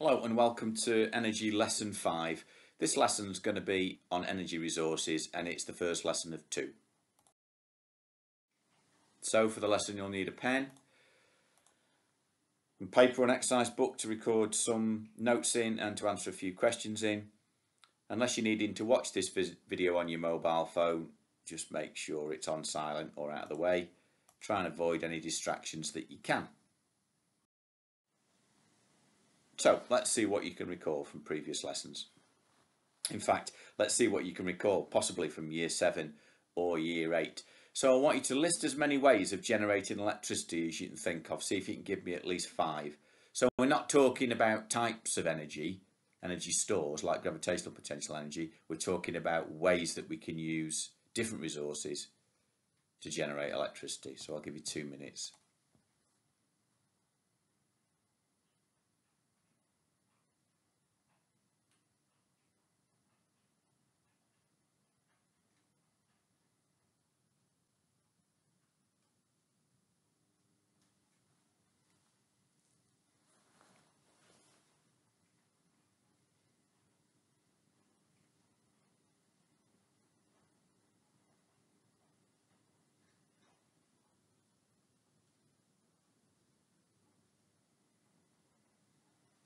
Hello and welcome to Energy Lesson 5. This lesson is going to be on energy resources and it's the first lesson of two. So for the lesson you'll need a pen, and paper and exercise book to record some notes in and to answer a few questions in. Unless you're needing to watch this video on your mobile phone, just make sure it's on silent or out of the way. Try and avoid any distractions that you can. So let's see what you can recall from previous lessons. In fact, let's see what you can recall, possibly from year seven or year eight. So I want you to list as many ways of generating electricity as you can think of. See if you can give me at least five. So we're not talking about types of energy, energy stores like gravitational potential energy. We're talking about ways that we can use different resources to generate electricity. So I'll give you two minutes.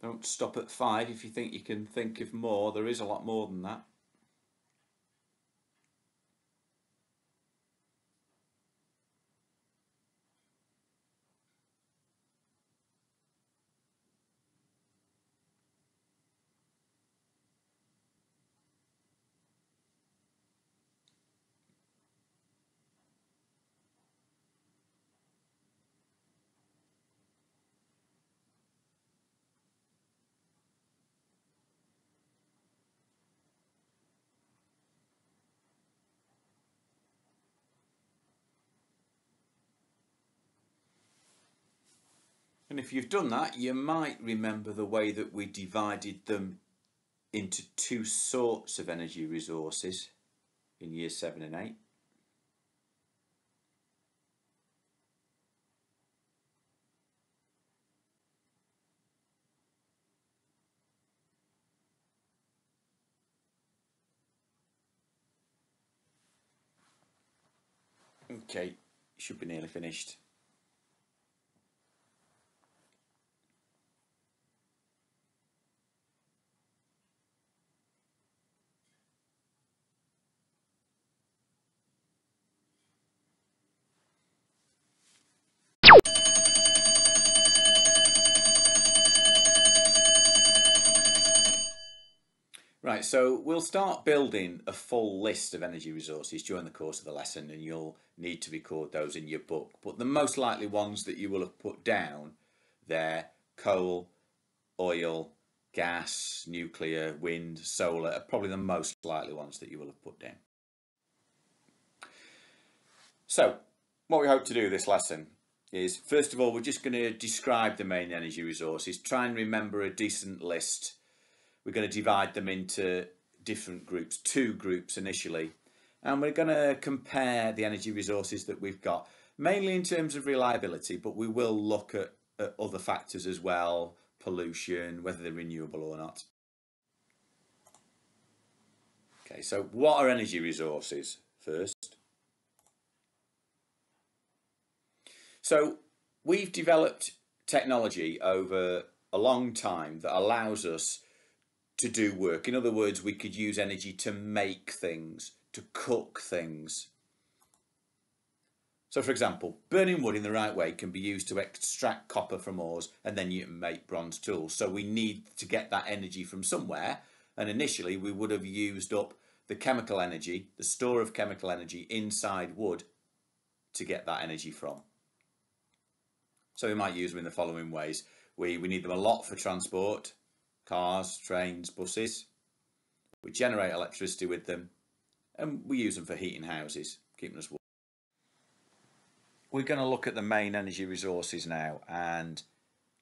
Don't stop at five if you think you can think of more. There is a lot more than that. And if you've done that, you might remember the way that we divided them into two sorts of energy resources in year seven and eight. Okay, should be nearly finished. Right, so we'll start building a full list of energy resources during the course of the lesson and you'll need to record those in your book. But the most likely ones that you will have put down there, coal, oil, gas, nuclear, wind, solar, are probably the most likely ones that you will have put down. So, what we hope to do this lesson is, first of all, we're just going to describe the main energy resources, try and remember a decent list we're going to divide them into different groups, two groups initially, and we're going to compare the energy resources that we've got, mainly in terms of reliability, but we will look at, at other factors as well, pollution, whether they're renewable or not. Okay, so what are energy resources first? So we've developed technology over a long time that allows us to do work. In other words, we could use energy to make things, to cook things. So for example, burning wood in the right way can be used to extract copper from ores and then you make bronze tools. So we need to get that energy from somewhere and initially we would have used up the chemical energy, the store of chemical energy inside wood to get that energy from. So we might use them in the following ways. We, we need them a lot for transport, cars, trains, buses. We generate electricity with them and we use them for heating houses, keeping us warm. We're going to look at the main energy resources now and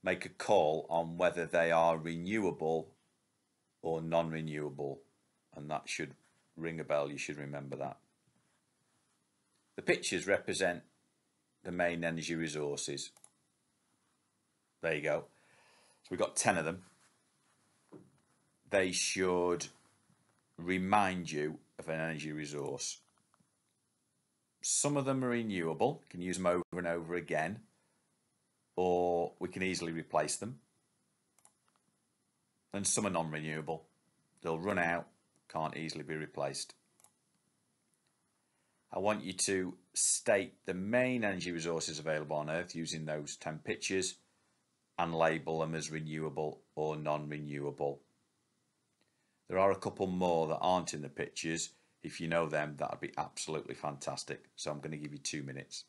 make a call on whether they are renewable or non-renewable and that should ring a bell, you should remember that. The pictures represent the main energy resources. There you go. So we've got 10 of them they should remind you of an energy resource. Some of them are renewable, can use them over and over again, or we can easily replace them. And some are non-renewable. They'll run out, can't easily be replaced. I want you to state the main energy resources available on Earth using those 10 pictures and label them as renewable or non-renewable. There are a couple more that aren't in the pictures. If you know them, that would be absolutely fantastic. So I'm going to give you two minutes.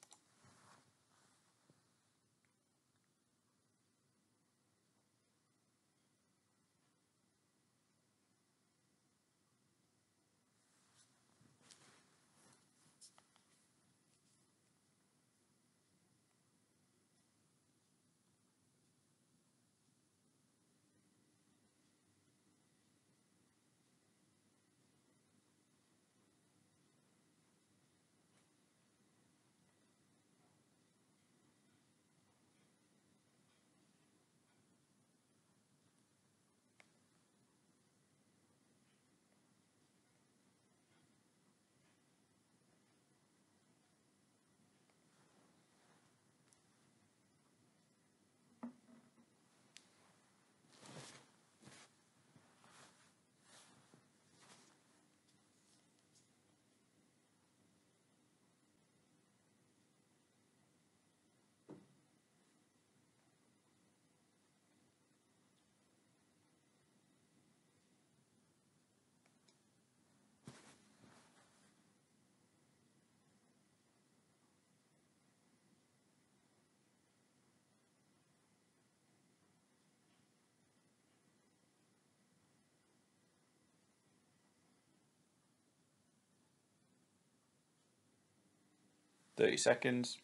30 seconds.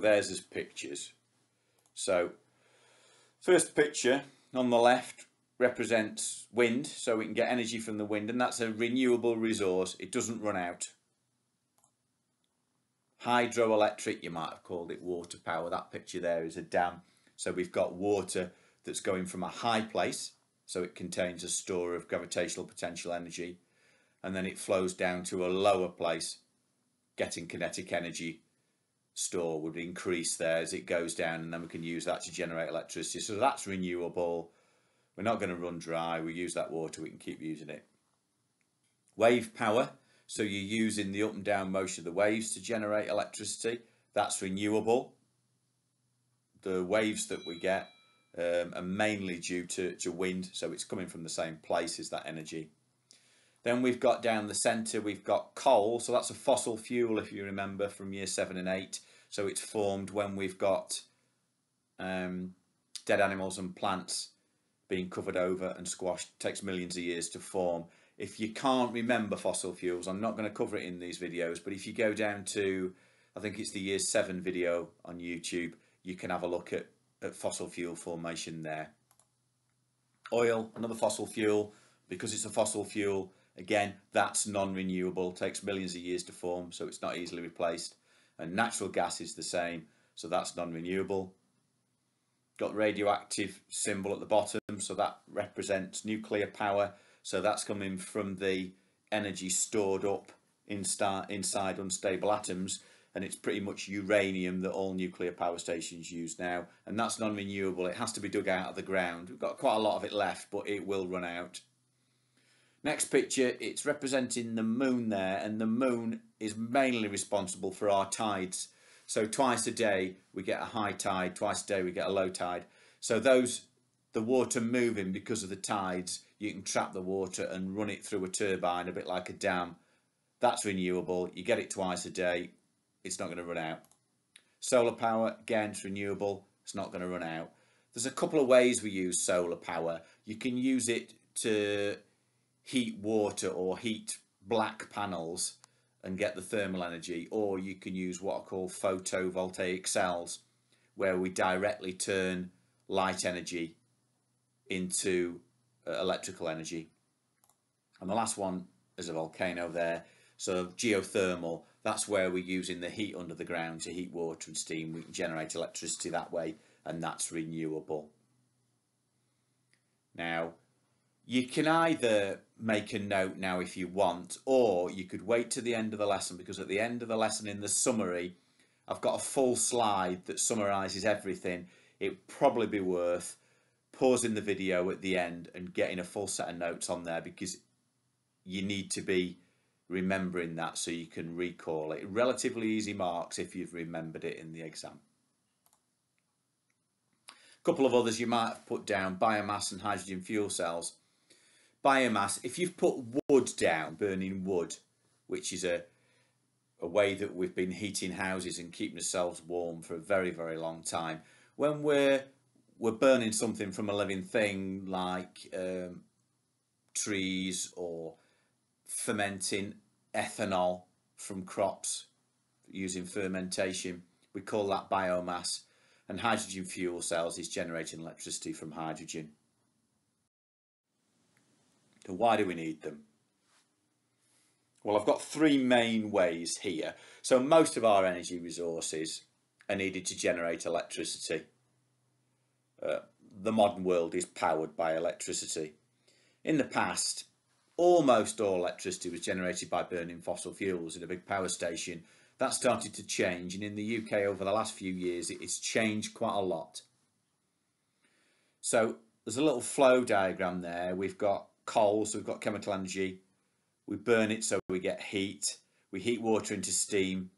There's as pictures. So first picture on the left represents wind, so we can get energy from the wind, and that's a renewable resource. It doesn't run out. Hydroelectric, you might have called it water power. That picture there is a dam. So we've got water that's going from a high place, so it contains a store of gravitational potential energy, and then it flows down to a lower place, getting kinetic energy store would increase there as it goes down and then we can use that to generate electricity. So that's renewable. We're not going to run dry. We use that water. We can keep using it. Wave power. So you're using the up and down motion of the waves to generate electricity. That's renewable. The waves that we get um, are mainly due to, to wind. So it's coming from the same place as that energy. Then we've got down the centre, we've got coal. So that's a fossil fuel, if you remember, from year seven and eight. So it's formed when we've got um, dead animals and plants being covered over and squashed. It takes millions of years to form. If you can't remember fossil fuels, I'm not going to cover it in these videos, but if you go down to, I think it's the year seven video on YouTube, you can have a look at, at fossil fuel formation there. Oil, another fossil fuel, because it's a fossil fuel, Again, that's non-renewable, takes millions of years to form, so it's not easily replaced. And natural gas is the same, so that's non-renewable. Got radioactive symbol at the bottom, so that represents nuclear power. So that's coming from the energy stored up inside unstable atoms and it's pretty much uranium that all nuclear power stations use now and that's non-renewable it has to be dug out of the ground we've got quite a lot of it left but it will run out Next picture, it's representing the moon there, and the moon is mainly responsible for our tides. So twice a day we get a high tide, twice a day we get a low tide. So those, the water moving because of the tides, you can trap the water and run it through a turbine, a bit like a dam. That's renewable. You get it twice a day. it's not going to run out. Solar power, again, it's renewable, it's not going to run out. There's a couple of ways we use solar power. You can use it to heat water or heat black panels and get the thermal energy, or you can use what are called photovoltaic cells, where we directly turn light energy into uh, electrical energy. And the last one is a volcano there. So geothermal, that's where we're using the heat under the ground to heat water and steam. We can generate electricity that way, and that's renewable. Now, you can either make a note now if you want, or you could wait to the end of the lesson because at the end of the lesson in the summary, I've got a full slide that summarises everything. It'd probably be worth pausing the video at the end and getting a full set of notes on there because you need to be remembering that so you can recall it. Relatively easy marks if you've remembered it in the exam. A couple of others you might have put down, biomass and hydrogen fuel cells biomass, if you've put wood down, burning wood, which is a a way that we've been heating houses and keeping ourselves warm for a very, very long time. When we're we're burning something from a living thing like um, trees or fermenting ethanol from crops using fermentation, we call that biomass. And hydrogen fuel cells is generating electricity from hydrogen. Why do we need them? Well, I've got three main ways here. So most of our energy resources are needed to generate electricity. Uh, the modern world is powered by electricity. In the past, almost all electricity was generated by burning fossil fuels in a big power station. That started to change, and in the UK over the last few years, it's changed quite a lot. So there's a little flow diagram there. We've got coal, so we've got chemical energy. We burn it so we get heat. We heat water into steam,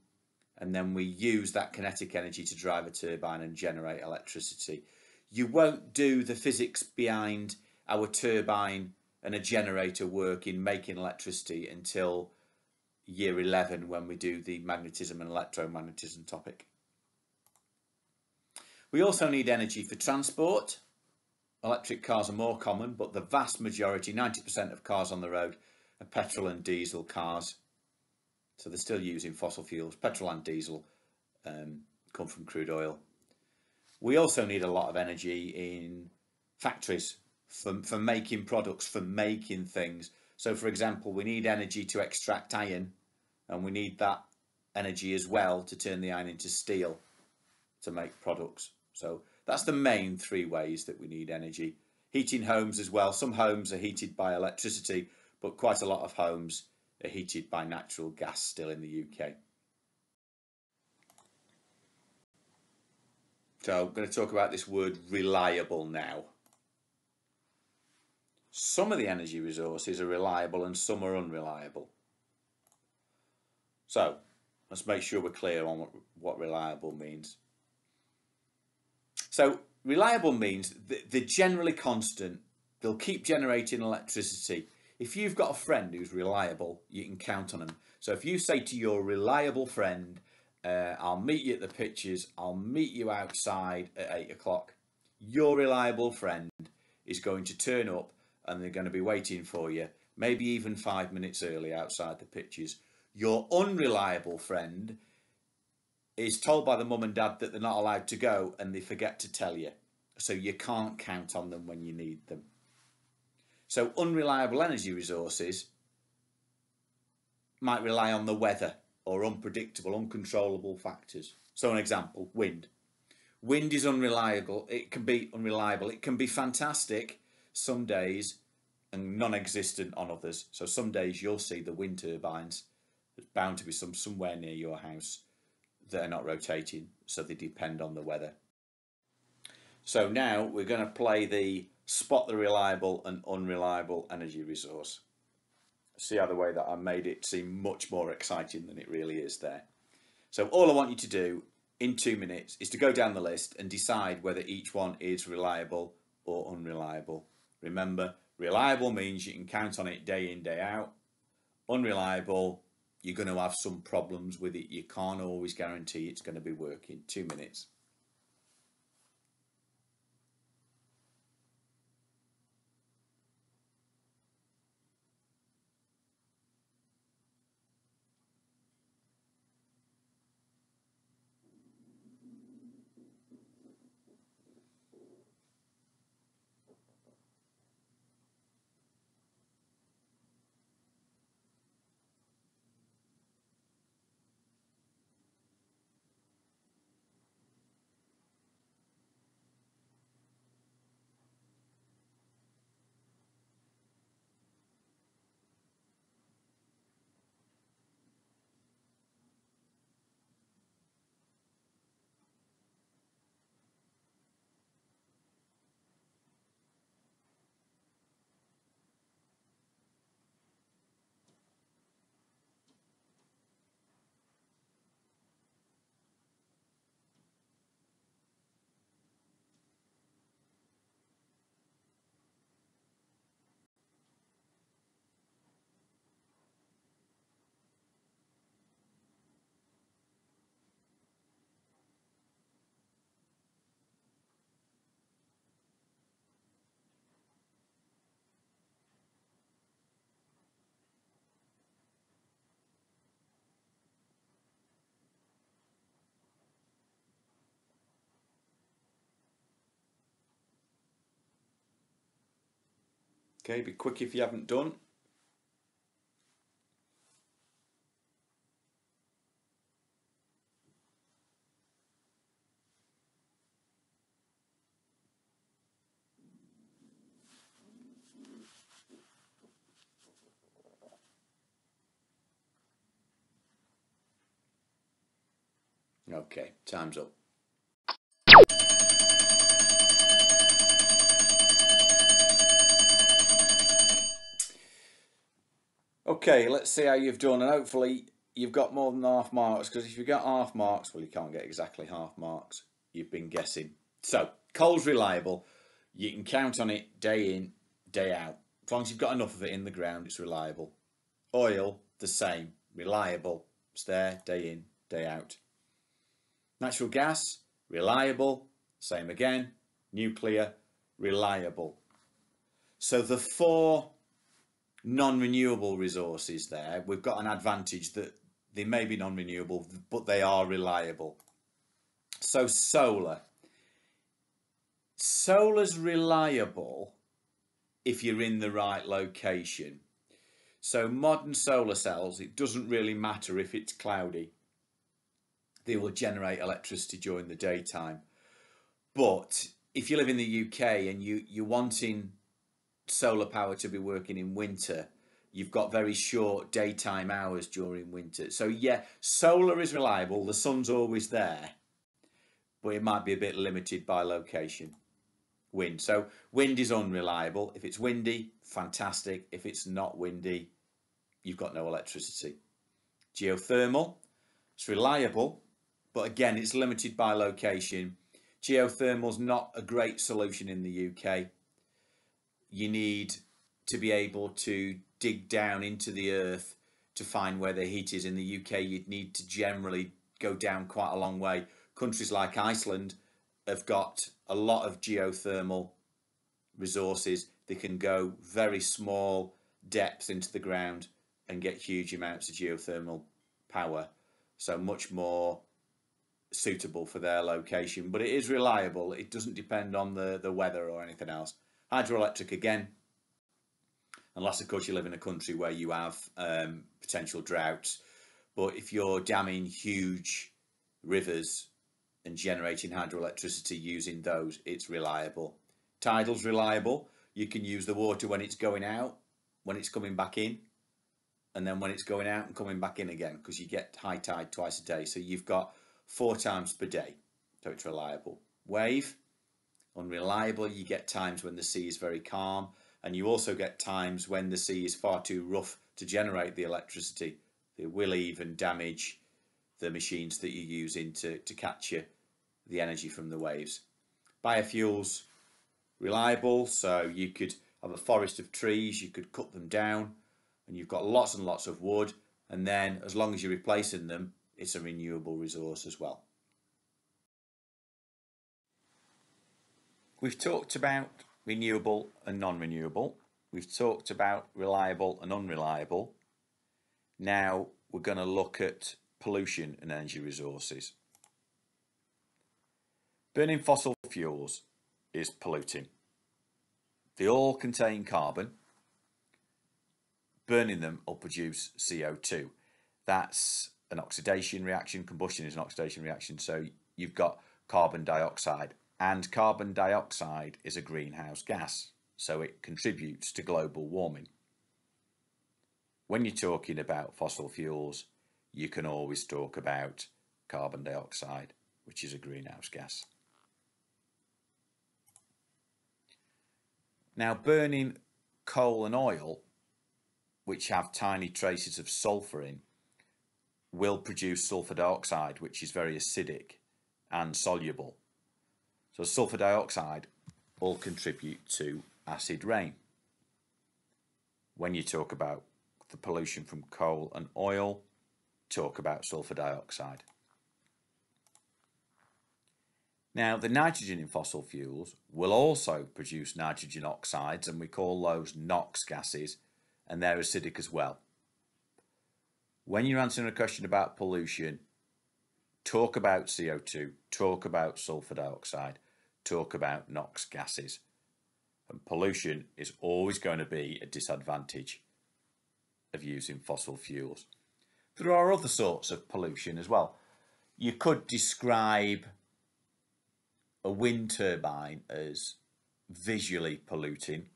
and then we use that kinetic energy to drive a turbine and generate electricity. You won't do the physics behind our turbine and a generator work in making electricity until year 11 when we do the magnetism and electromagnetism topic. We also need energy for transport electric cars are more common, but the vast majority, 90% of cars on the road, are petrol and diesel cars. So they're still using fossil fuels. Petrol and diesel um, come from crude oil. We also need a lot of energy in factories for, for making products, for making things. So, for example, we need energy to extract iron, and we need that energy as well to turn the iron into steel to make products. So that's the main three ways that we need energy. Heating homes as well. Some homes are heated by electricity, but quite a lot of homes are heated by natural gas still in the UK. So I'm going to talk about this word reliable now. Some of the energy resources are reliable and some are unreliable. So let's make sure we're clear on what, what reliable means. So reliable means they're generally constant. They'll keep generating electricity. If you've got a friend who's reliable, you can count on them. So if you say to your reliable friend, uh, I'll meet you at the pitches, I'll meet you outside at eight o'clock, your reliable friend is going to turn up and they're going to be waiting for you, maybe even five minutes early outside the pitches. Your unreliable friend is told by the mum and dad that they're not allowed to go and they forget to tell you. So you can't count on them when you need them. So unreliable energy resources might rely on the weather or unpredictable, uncontrollable factors. So an example, wind. Wind is unreliable. It can be unreliable. It can be fantastic some days and non-existent on others. So some days you'll see the wind turbines. There's bound to be some somewhere near your house they're not rotating, so they depend on the weather. So now we're going to play the spot the reliable and unreliable energy resource. See how the way that I made it seem much more exciting than it really is there. So all I want you to do in two minutes is to go down the list and decide whether each one is reliable or unreliable. Remember, reliable means you can count on it day in, day out. Unreliable you're going to have some problems with it. You can't always guarantee it's going to be working. Two minutes. Okay, be quick if you haven't done. Okay, time's up. Okay, let's see how you've done, and hopefully you've got more than half marks. Because if you've got half marks, well, you can't get exactly half marks. You've been guessing. So coal's reliable. You can count on it day in, day out. As long as you've got enough of it in the ground, it's reliable. Oil, the same, reliable. It's there day in, day out. Natural gas, reliable. Same again. Nuclear, reliable. So the four non-renewable resources there, we've got an advantage that they may be non-renewable, but they are reliable. So solar. Solar's reliable if you're in the right location. So modern solar cells, it doesn't really matter if it's cloudy. They will generate electricity during the daytime. But if you live in the UK and you, you're wanting solar power to be working in winter, you've got very short daytime hours during winter. So yeah, solar is reliable. The sun's always there, but it might be a bit limited by location. Wind. So wind is unreliable. If it's windy, fantastic. If it's not windy, you've got no electricity. Geothermal, it's reliable, but again, it's limited by location. Geothermal's not a great solution in the UK you need to be able to dig down into the earth to find where the heat is. In the UK, you'd need to generally go down quite a long way. Countries like Iceland have got a lot of geothermal resources. They can go very small depths into the ground and get huge amounts of geothermal power. So much more suitable for their location, but it is reliable. It doesn't depend on the, the weather or anything else. Hydroelectric again, unless of course you live in a country where you have um, potential droughts. But if you're damming huge rivers and generating hydroelectricity using those, it's reliable. Tidal's reliable. You can use the water when it's going out, when it's coming back in, and then when it's going out and coming back in again, because you get high tide twice a day. So you've got four times per day. So it's reliable. Wave, unreliable. You get times when the sea is very calm, and you also get times when the sea is far too rough to generate the electricity. It will even damage the machines that you're using to, to capture the energy from the waves. Biofuels, reliable, so you could have a forest of trees, you could cut them down, and you've got lots and lots of wood, and then as long as you're replacing them, it's a renewable resource as well. We've talked about renewable and non-renewable. We've talked about reliable and unreliable. Now we're going to look at pollution and energy resources. Burning fossil fuels is polluting. They all contain carbon. Burning them will produce CO2. That's an oxidation reaction. Combustion is an oxidation reaction. So you've got carbon dioxide and carbon dioxide is a greenhouse gas. So it contributes to global warming. When you're talking about fossil fuels, you can always talk about carbon dioxide, which is a greenhouse gas. Now, burning coal and oil, which have tiny traces of sulfur in, will produce sulfur dioxide, which is very acidic and soluble. So sulfur dioxide all contribute to acid rain. When you talk about the pollution from coal and oil, talk about sulfur dioxide. Now, the nitrogen in fossil fuels will also produce nitrogen oxides, and we call those NOx gases, and they're acidic as well. When you're answering a question about pollution, talk about CO2, talk about sulfur dioxide, talk about NOx gases. And pollution is always going to be a disadvantage of using fossil fuels. There are other sorts of pollution as well. You could describe a wind turbine as visually polluting.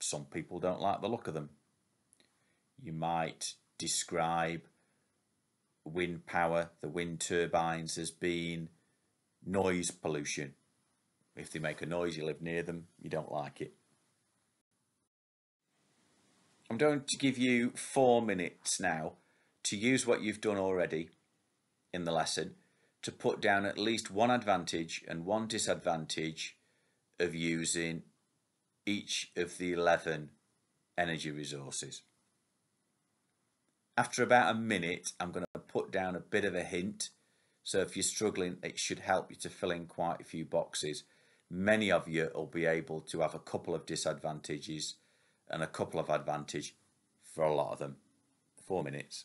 Some people don't like the look of them. You might describe wind power, the wind turbines, as being noise pollution. If they make a noise, you live near them, you don't like it. I'm going to give you four minutes now to use what you've done already in the lesson to put down at least one advantage and one disadvantage of using each of the 11 energy resources. After about a minute, I'm going to put down a bit of a hint. So if you're struggling, it should help you to fill in quite a few boxes. Many of you will be able to have a couple of disadvantages and a couple of advantage for a lot of them. Four minutes.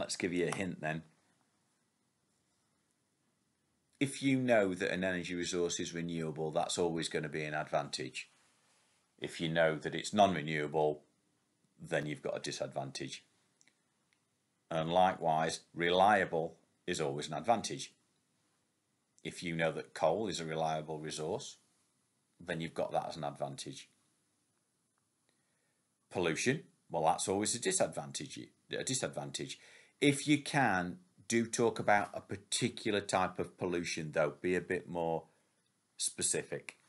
Let's give you a hint then. If you know that an energy resource is renewable, that's always going to be an advantage. If you know that it's non-renewable, then you've got a disadvantage. And likewise, reliable is always an advantage. If you know that coal is a reliable resource, then you've got that as an advantage. Pollution, well, that's always a disadvantage. A disadvantage. If you can, do talk about a particular type of pollution though, be a bit more specific.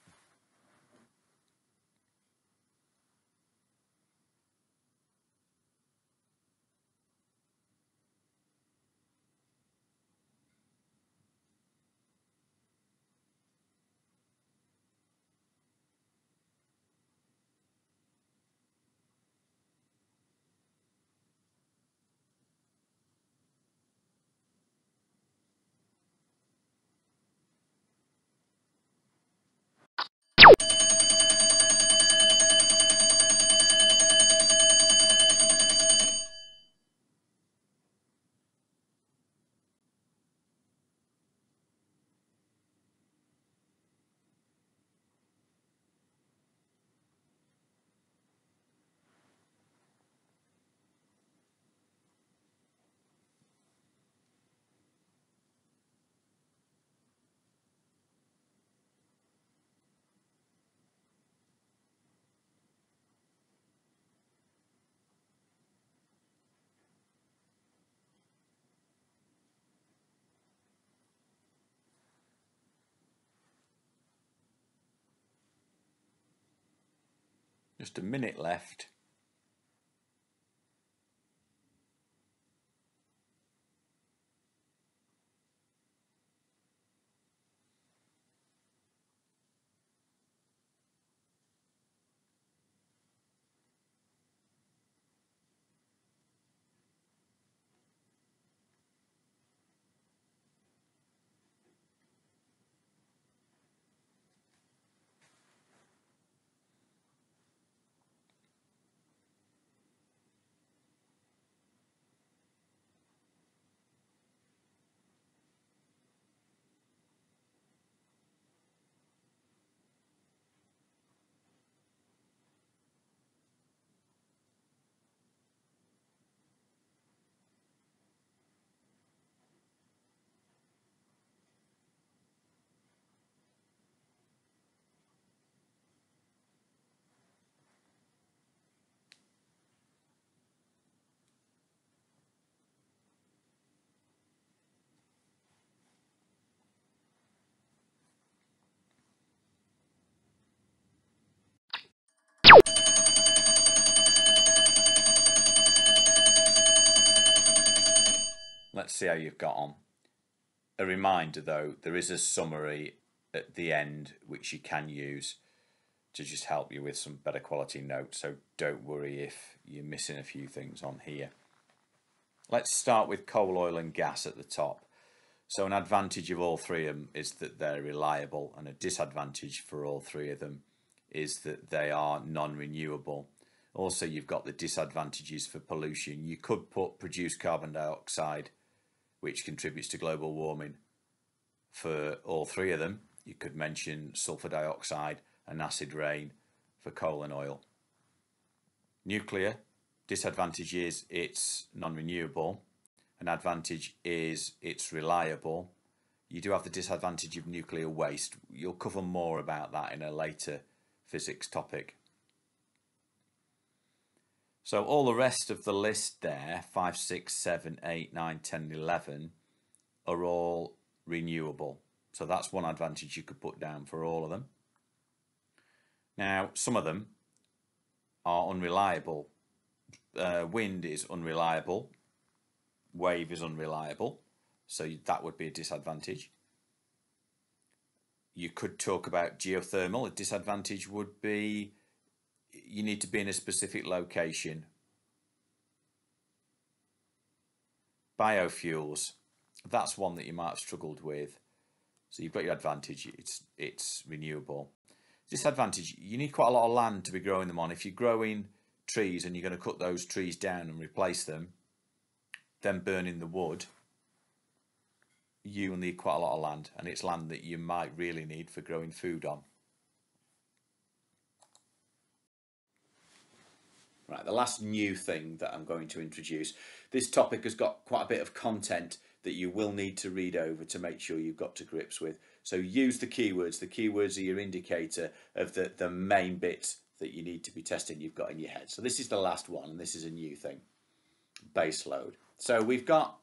Just a minute left. Let's see how you've got on. A reminder though, there is a summary at the end which you can use to just help you with some better quality notes, so don't worry if you're missing a few things on here. Let's start with coal, oil and gas at the top. So an advantage of all three of them is that they're reliable and a disadvantage for all three of them is that they are non-renewable. Also, you've got the disadvantages for pollution. You could put produced carbon dioxide which contributes to global warming. For all three of them, you could mention sulfur dioxide and acid rain for coal and oil. Nuclear, disadvantage is it's non-renewable. An advantage is it's reliable. You do have the disadvantage of nuclear waste. You'll cover more about that in a later physics topic. So all the rest of the list there, 5, 6, 7, 8, 9, 10, 11, are all renewable. So that's one advantage you could put down for all of them. Now, some of them are unreliable. Uh, wind is unreliable. Wave is unreliable. So that would be a disadvantage. You could talk about geothermal. A disadvantage would be you need to be in a specific location. Biofuels, that's one that you might have struggled with. So you've got your advantage, it's, it's renewable. Disadvantage, you need quite a lot of land to be growing them on. If you're growing trees and you're going to cut those trees down and replace them, then burning the wood, you will need quite a lot of land and it's land that you might really need for growing food on. Right, the last new thing that I'm going to introduce. This topic has got quite a bit of content that you will need to read over to make sure you've got to grips with. So use the keywords. The keywords are your indicator of the, the main bits that you need to be testing you've got in your head. So this is the last one, and this is a new thing. Base load. So we've got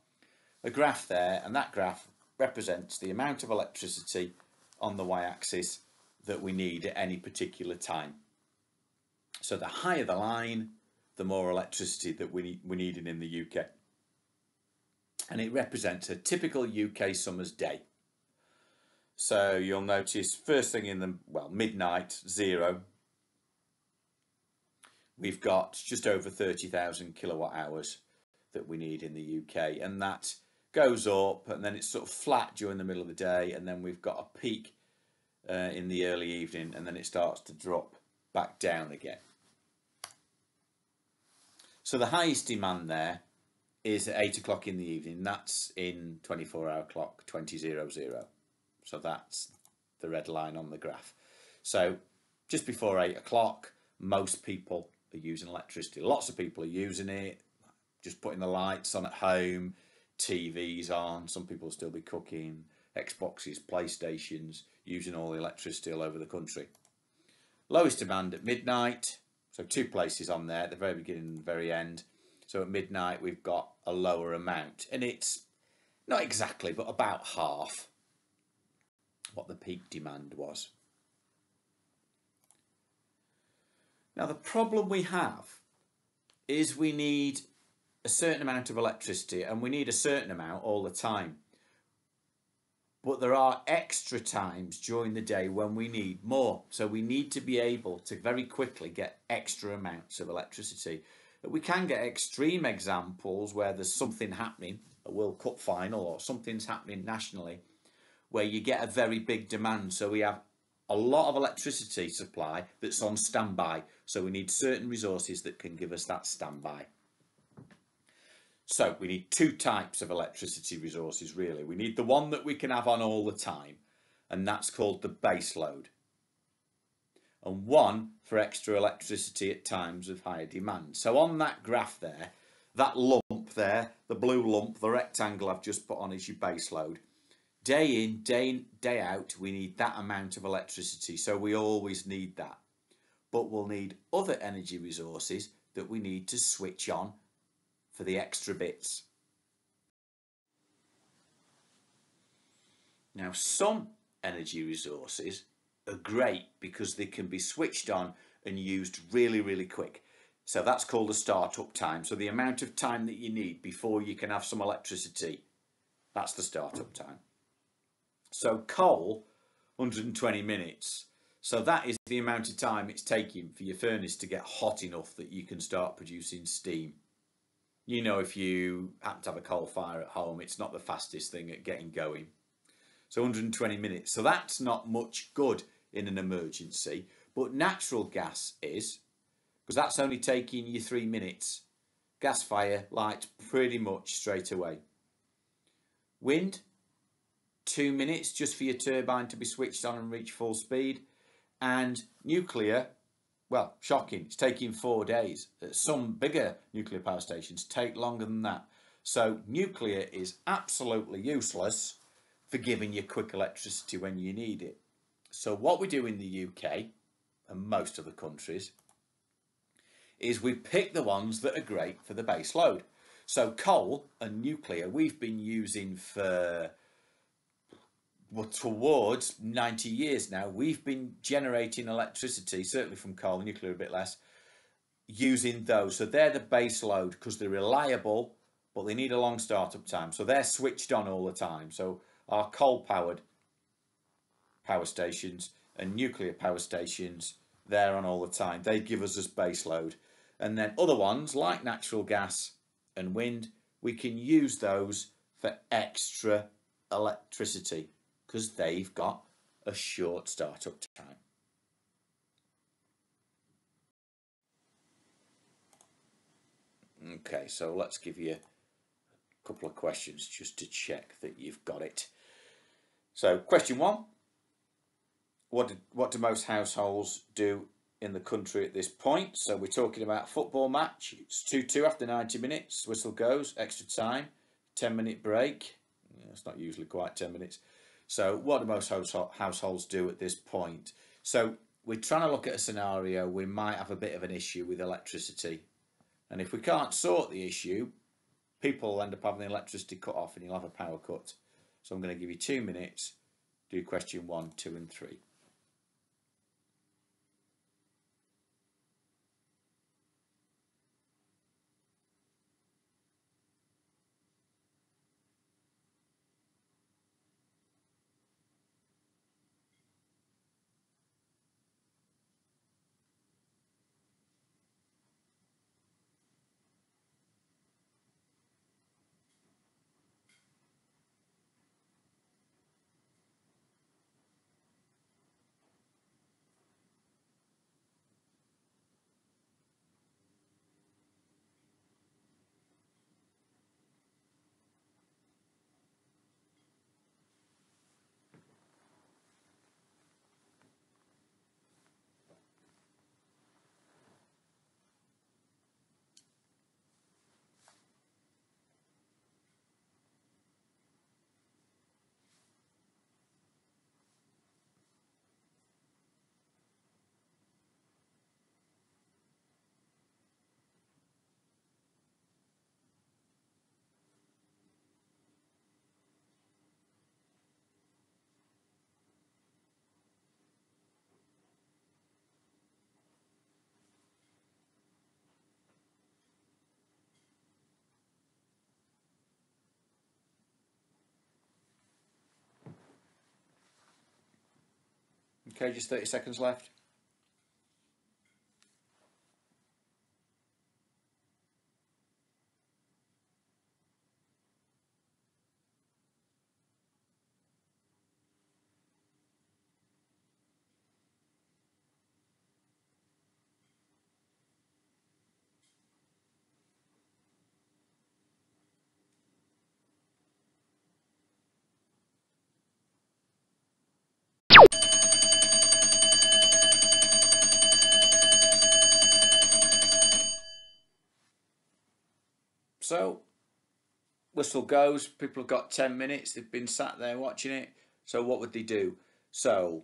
a graph there, and that graph represents the amount of electricity on the y-axis that we need at any particular time. So the higher the line, the more electricity that we need, we're needing in the UK. And it represents a typical UK summer's day. So you'll notice first thing in the, well, midnight, zero. We've got just over 30,000 kilowatt hours that we need in the UK. And that goes up and then it's sort of flat during the middle of the day. And then we've got a peak uh, in the early evening and then it starts to drop back down again. So the highest demand there is at 8 o'clock in the evening. That's in 24 hour clock 2000. So that's the red line on the graph. So just before 8 o'clock, most people are using electricity. Lots of people are using it, just putting the lights on at home, TVs on. Some people still be cooking, Xboxes, PlayStations, using all the electricity all over the country. Lowest demand at midnight, so two places on there at the very beginning and the very end. So at midnight we've got a lower amount and it's not exactly but about half what the peak demand was. Now, the problem we have is we need a certain amount of electricity and we need a certain amount all the time. But there are extra times during the day when we need more. So we need to be able to very quickly get extra amounts of electricity. We can get extreme examples where there's something happening, a World Cup final or something's happening nationally, where you get a very big demand. So we have a lot of electricity supply that's on standby. So we need certain resources that can give us that standby. So we need two types of electricity resources really. We need the one that we can have on all the time and that's called the base load. And one for extra electricity at times of higher demand. So on that graph there, that lump there, the blue lump, the rectangle I've just put on is your base load. Day in, day in, day out, we need that amount of electricity. So we always need that. But we'll need other energy resources that we need to switch on for the extra bits. Now some energy resources are great because they can be switched on and used really really quick. So that's called a startup time. So the amount of time that you need before you can have some electricity, that's the startup time. So coal, 120 minutes. So that is the amount of time it's taking for your furnace to get hot enough that you can start producing steam you know if you happen to have a coal fire at home it's not the fastest thing at getting going. So 120 minutes. So that's not much good in an emergency. But natural gas is because that's only taking you three minutes. Gas fire light pretty much straight away. Wind two minutes just for your turbine to be switched on and reach full speed. And nuclear well, shocking. It's taking four days. Uh, some bigger nuclear power stations take longer than that. So nuclear is absolutely useless for giving you quick electricity when you need it. So what we do in the UK and most of the countries is we pick the ones that are great for the base load. So coal and nuclear we've been using for well, towards 90 years now, we've been generating electricity, certainly from coal, nuclear a bit less, using those. So they're the base load because they're reliable, but they need a long startup time. So they're switched on all the time. So our coal powered power stations and nuclear power stations, they're on all the time. They give us this base load. And then other ones like natural gas and wind, we can use those for extra electricity because they've got a short startup time. Okay, so let's give you a couple of questions just to check that you've got it. So, question one what, did, what do most households do in the country at this point? So, we're talking about football match. It's 2 2 after 90 minutes. Whistle goes, extra time, 10 minute break. It's not usually quite 10 minutes. So what do most households do at this point? So we're trying to look at a scenario we might have a bit of an issue with electricity. And if we can't sort the issue, people will end up having the electricity cut off and you'll have a power cut. So I'm going to give you two minutes, do question one, two and three. Okay, just 30 seconds left. So, whistle goes. People have got 10 minutes. They've been sat there watching it. So, what would they do? So,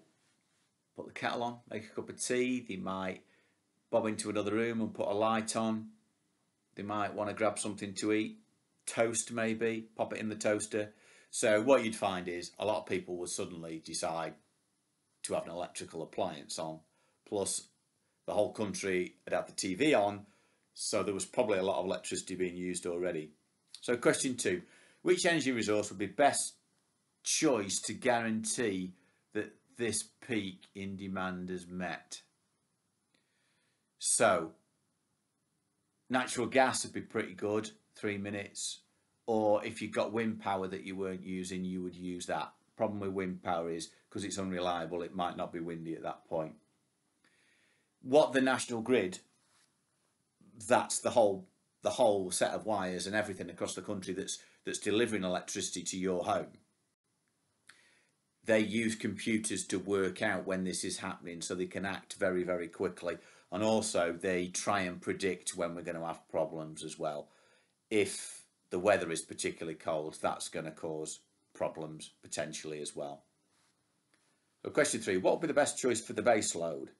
put the kettle on, make a cup of tea. They might bob into another room and put a light on. They might want to grab something to eat, toast maybe, pop it in the toaster. So, what you'd find is a lot of people would suddenly decide to have an electrical appliance on. Plus, the whole country would have the TV on so there was probably a lot of electricity being used already. So question two, which energy resource would be best choice to guarantee that this peak in demand is met? So natural gas would be pretty good, three minutes. Or if you've got wind power that you weren't using, you would use that. Problem with wind power is because it's unreliable, it might not be windy at that point. What the national grid that's the whole the whole set of wires and everything across the country that's that's delivering electricity to your home. They use computers to work out when this is happening so they can act very very quickly. And also they try and predict when we're going to have problems as well. If the weather is particularly cold that's going to cause problems potentially as well. So question three what would be the best choice for the base load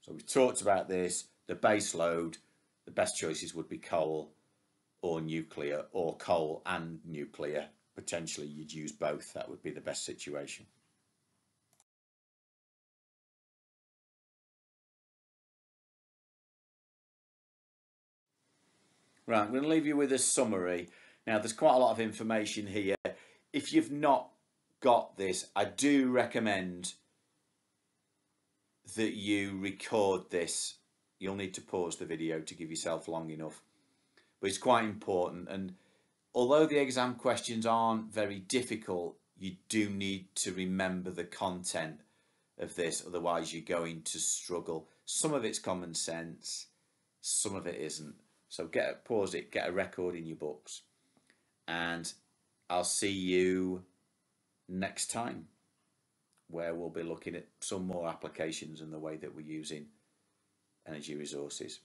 so we've talked about this the base load the best choices would be coal or nuclear or coal and nuclear. Potentially you'd use both. That would be the best situation. Right, I'm going to leave you with a summary. Now, there's quite a lot of information here. If you've not got this, I do recommend that you record this you'll need to pause the video to give yourself long enough. But it's quite important and although the exam questions aren't very difficult, you do need to remember the content of this, otherwise you're going to struggle. Some of it's common sense, some of it isn't. So get a, pause it, get a record in your books, and I'll see you next time where we'll be looking at some more applications and the way that we're using energy resources.